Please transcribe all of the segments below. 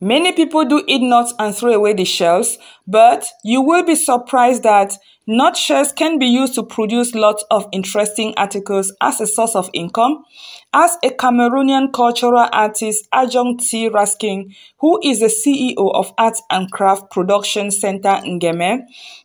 Many people do eat nuts and throw away the shells, but you will be surprised that nut shells can be used to produce lots of interesting articles as a source of income. As a Cameroonian cultural artist, Ajong T. Raskin, who is the CEO of Arts and Craft Production Center Ngeme,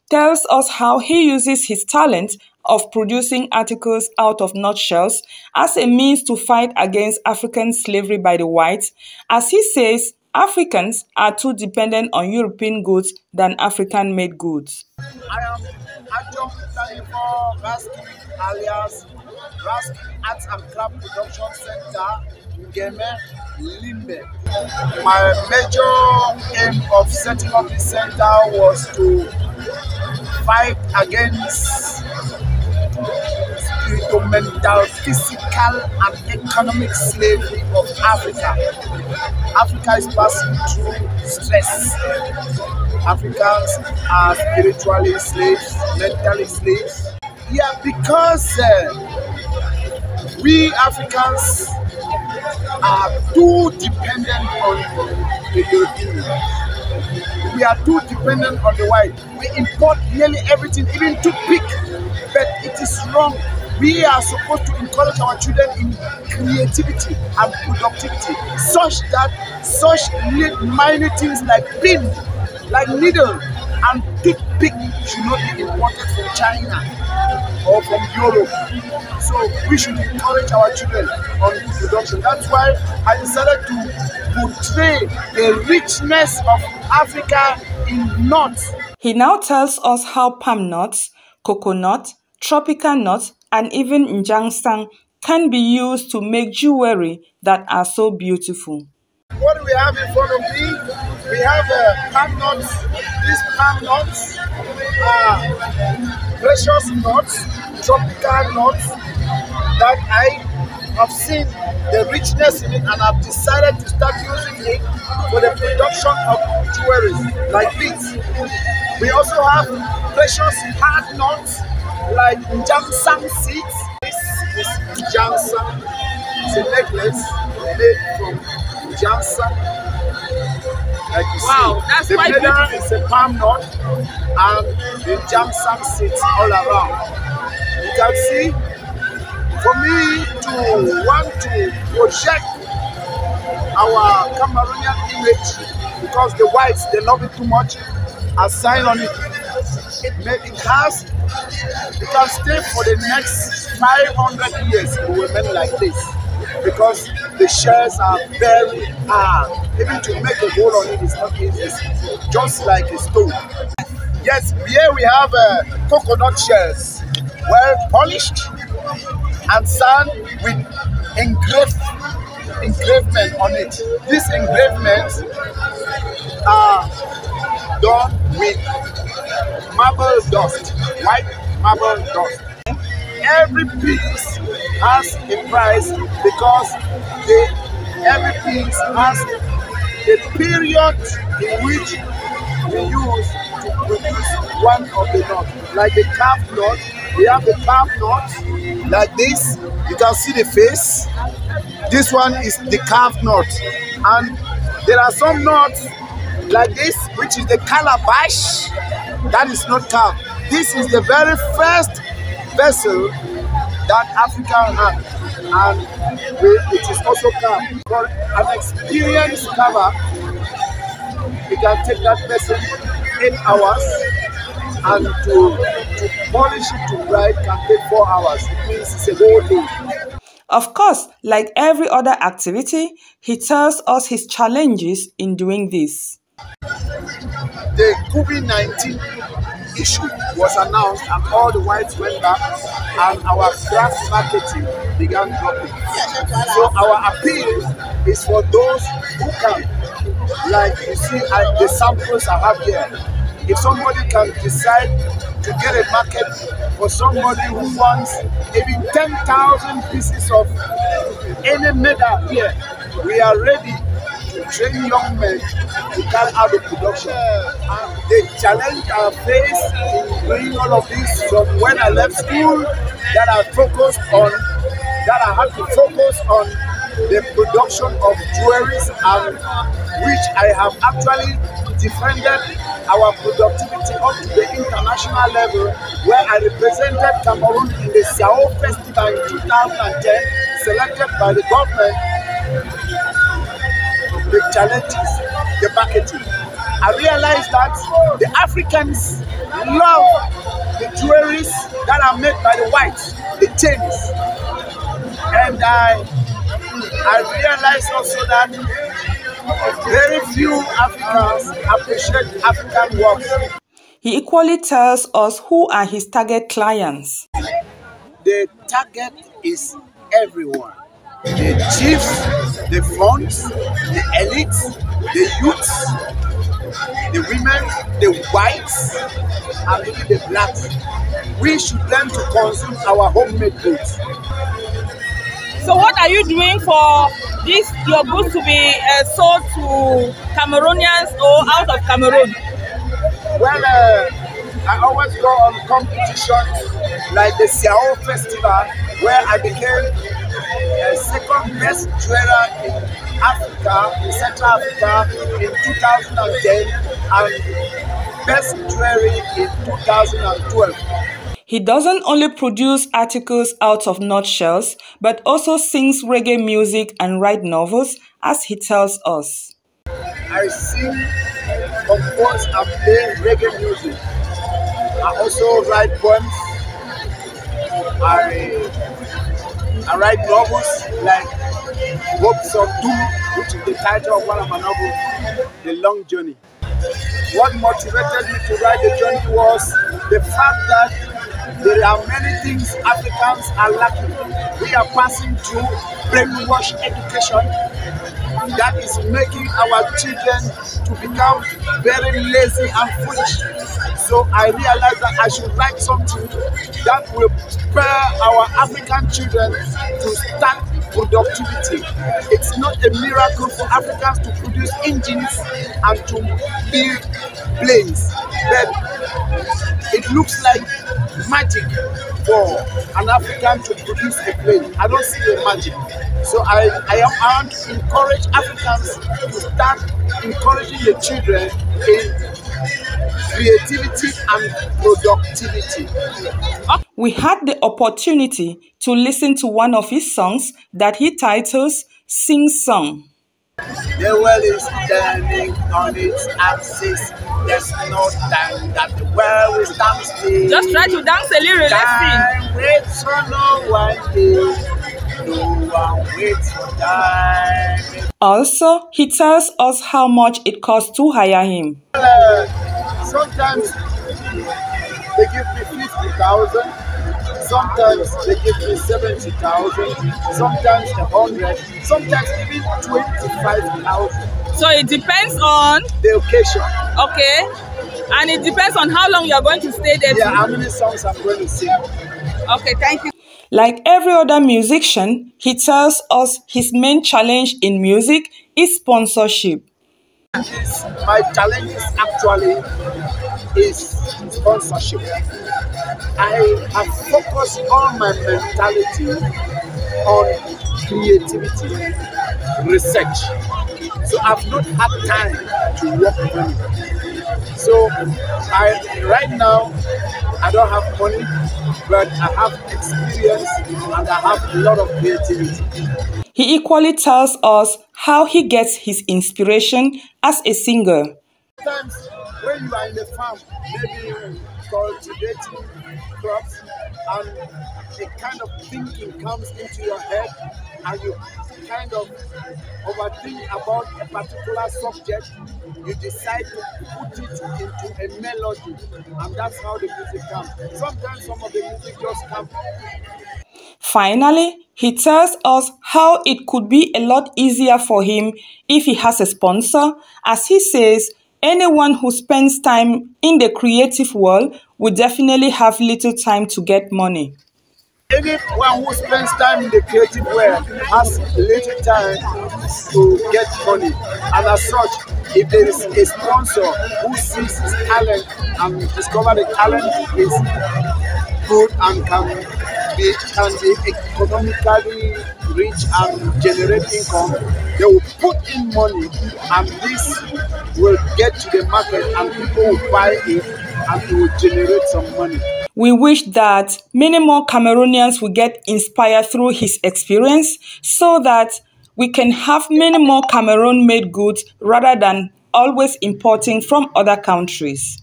tells us how he uses his talent of producing articles out of nutshells as a means to fight against African slavery by the whites. As he says, Africans are too dependent on European goods than African-made goods. I am Adjunct Tanifor Raskin alias Raskin Arts and Craft Production Center, Ngeme, Limbe. My major aim of setting up this center was to fight against spiritual, mental, physical, and economic slavery of Africa. Africa is passing through stress. Africans are spiritually slaves, mentally slaves. Yeah, because uh, we Africans are too dependent on the European. We are too dependent on the white. We import nearly everything, even toothpick. But it is wrong we are supposed to encourage our children in creativity and productivity such that such minor things like pin like needle and toothpick should not be imported from china or from europe. So we should encourage our children on production. That's why i decided to portray the richness of africa in nuts. He now tells us how palm nuts coconut tropical nuts and even Njangsang can be used to make jewelry that are so beautiful. What we have in front of me? We have uh, palm nuts. These palm nuts are precious nuts, tropical nuts that I have seen the richness in it and I've decided to start using it for the production of jewelry like this. We also have precious hard nuts like Jansang seeds. This is Jansang. It's a necklace made from Jansang. Like you wow, see. that's the quite middle beautiful. is a palm nut and the Jansang seeds all around. You can see, for me to want to project our Cameroonian image because the whites they love it too much, a sign on it. May, it has it can stay for the next 500 years to remain like this because the shells are very hard. Even to make a hole on it is not easy, it's just like a stone. Yes, here we have uh, coconut shells, well polished and sand with engraved engravement on it. These engravements are done with marble dust, white marble dust. Every piece has a price because the, every piece has a period in which we use to produce one of the nuts. Like the calf nut, we have the calf nut like this. You can see the face. This one is the calf nut. And there are some nuts like this, which is the calabash. That is not calf. This is the very first vessel that Africa had. And we, it is also calf. For an experienced carver, you can take that vessel eight hours and to, to polish it to bright can take four hours. It means it's a whole day. Of course, like every other activity, he tells us his challenges in doing this. The COVID 19 issue was announced, and all the whites went back, and our craft marketing began dropping. So, our appeal is for those who can, like you see, I, the samples I have here. If somebody can decide to get a market for somebody who wants even 10,000 pieces of any metal here, we are ready to train young men to carry out the production. And the challenge I face in doing all of this from when I left school, that I focused on, that I had to focus on the production of jewelries and which I have actually defended our productivity up to the international level where I represented Cameroon in the Sao Festival in 2010 selected by the government the challenges, the marketing. I realized that the Africans love the jewelries that are made by the whites, the chains. And I, I realized also that very few Africans appreciate African work. He equally tells us who are his target clients. The target is everyone the chiefs, the funds, the elites, the youths, the women, the whites, and even the blacks. We should learn to consume our homemade goods. So what are you doing for this your goods to be uh, sold to Cameroonians or out of Cameroon? Well, uh, I always go on competitions like the Siao Festival where I became uh, second best jeweler in Africa, in Central Africa in 2010 and best jewelry in 2012. He doesn't only produce articles out of nutshells, but also sings reggae music and write novels, as he tells us. I sing, compose, and play reggae music. I also write poems. I I write novels like Hopes of Doom, which is the title of one of my novels, The Long Journey. What motivated me to write the journey was the fact that there are many things Africans are lacking. We are passing through brainwash education that is making our children to become very lazy and foolish. So I realized that I should write something that will spur our African children to start productivity. It's not a miracle for Africans to produce engines and to build planes, but it looks like magic for an African to produce a plane. I don't see the magic. So I, I am I want to encourage Africans to start encouraging the children in creativity and productivity. We had the opportunity to listen to one of his songs that he titles Sing Song. The world is turning on its axis. There's no time that the world will stand still. Just try to dance a little. Time waits for no one day. No one waits for time. Also, he tells us how much it costs to hire him. Uh, sometimes they give me 50,000, sometimes they give me 70,000, sometimes 100, sometimes even 25,000. So it depends on the occasion. Okay. And it depends on how long you're going to stay there. Yeah, how many songs I'm going to sing. Okay, thank you. Like every other musician, he tells us his main challenge in music is sponsorship. My challenge is actually is sponsorship. I have focused all my mentality on creativity, research. So I've not had time to work money. So I right now I don't have money, but I have experience and I have a lot of creativity. He equally tells us how he gets his inspiration as a singer. Sometimes when you are in the farm, maybe cultivating crops, and a kind of thinking comes into your head, and you kind of overthink about a particular subject, you decide to put it into a melody, and that's how the music comes. Sometimes some of the music just comes. Finally, he tells us how it could be a lot easier for him if he has a sponsor, as he says anyone who spends time in the creative world will definitely have little time to get money. Anyone who spends time in the creative world has little time to get money. And as such, if there is a sponsor who sees his talent and discover the talent is good and can be can be economically rich and generate income, they will put in money and this will get to the market and people will buy it and it will generate some money. We wish that many more Cameroonians will get inspired through his experience so that we can have many more Cameroon made goods rather than always importing from other countries.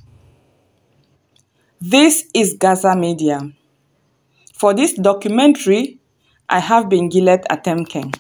This is GASA Media. For this documentary, I have been Gillette Atemken.